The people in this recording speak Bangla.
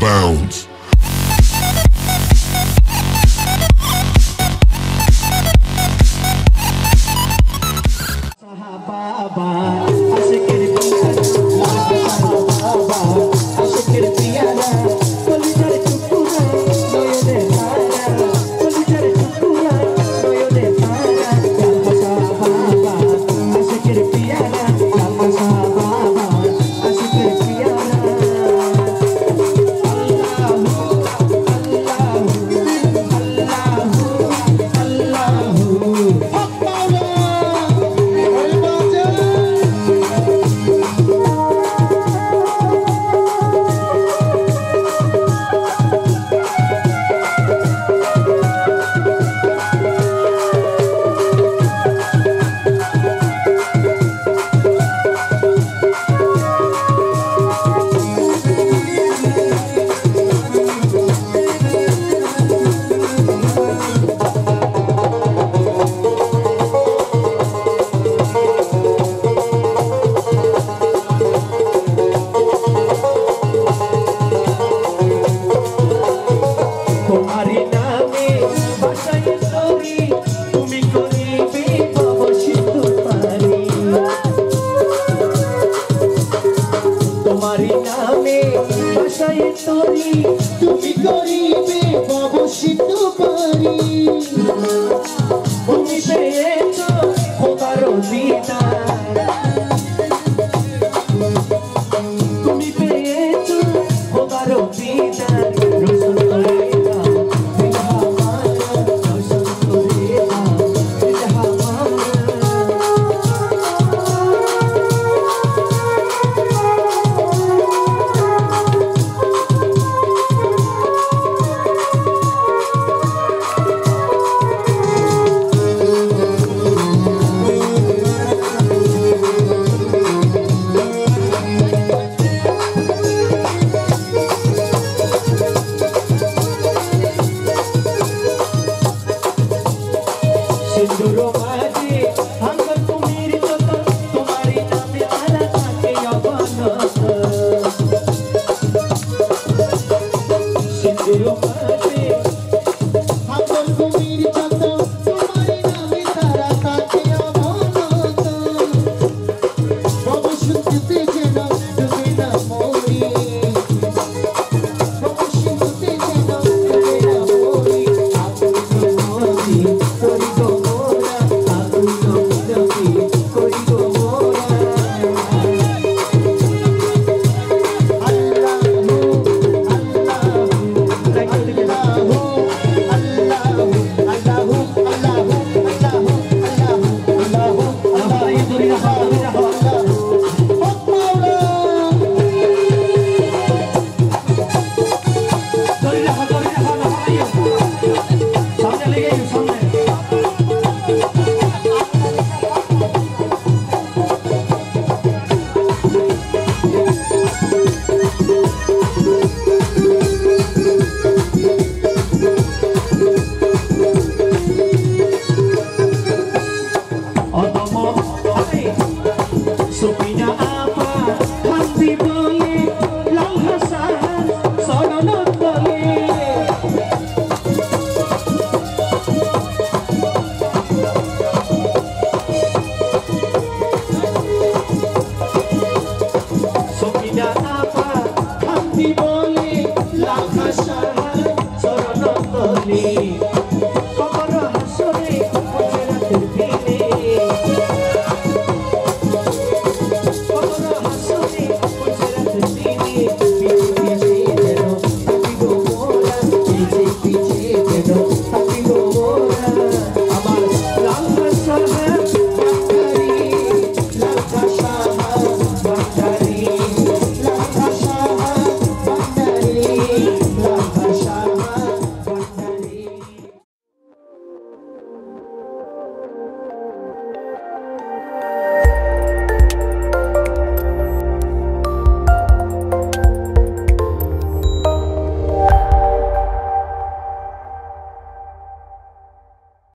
bounds. আশায় তরি তুমি করিবে অবশিত পারি তুমি সে তো খোদার দিদার 那个有？